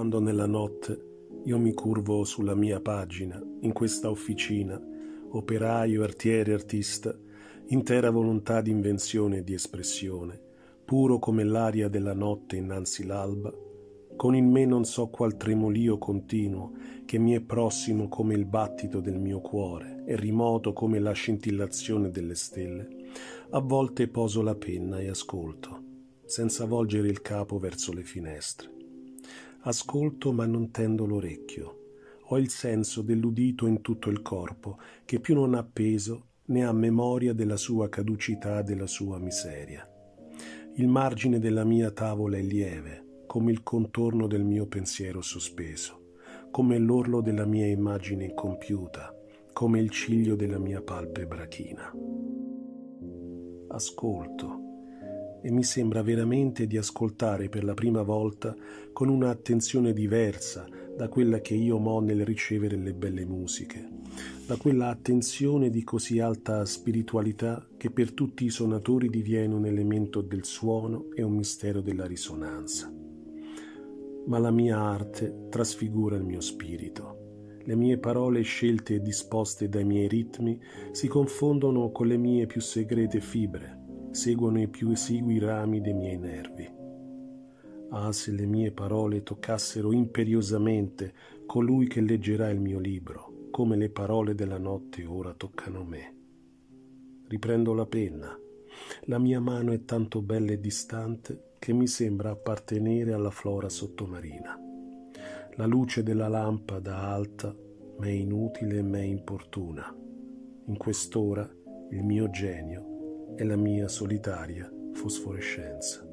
quando nella notte io mi curvo sulla mia pagina, in questa officina, operaio, artiere, artista, intera volontà di invenzione e di espressione, puro come l'aria della notte innanzi l'alba, con in me non so qual tremolio continuo, che mi è prossimo come il battito del mio cuore e rimoto come la scintillazione delle stelle, a volte poso la penna e ascolto, senza volgere il capo verso le finestre. Ascolto ma non tendo l'orecchio. Ho il senso dell'udito in tutto il corpo, che più non ha peso né ha memoria della sua caducità della sua miseria. Il margine della mia tavola è lieve, come il contorno del mio pensiero sospeso, come l'orlo della mia immagine incompiuta, come il ciglio della mia palpebra china. Ascolto e mi sembra veramente di ascoltare per la prima volta con un'attenzione diversa da quella che io mo nel ricevere le belle musiche, da quella attenzione di così alta spiritualità che per tutti i suonatori diviene un elemento del suono e un mistero della risonanza. Ma la mia arte trasfigura il mio spirito. Le mie parole scelte e disposte dai miei ritmi si confondono con le mie più segrete fibre seguono i più esigui rami dei miei nervi. Ah, se le mie parole toccassero imperiosamente colui che leggerà il mio libro, come le parole della notte ora toccano me. Riprendo la penna. La mia mano è tanto bella e distante che mi sembra appartenere alla flora sottomarina. La luce della lampada alta m'è inutile e m'è importuna. In quest'ora il mio genio e la mia solitaria fosforescenza.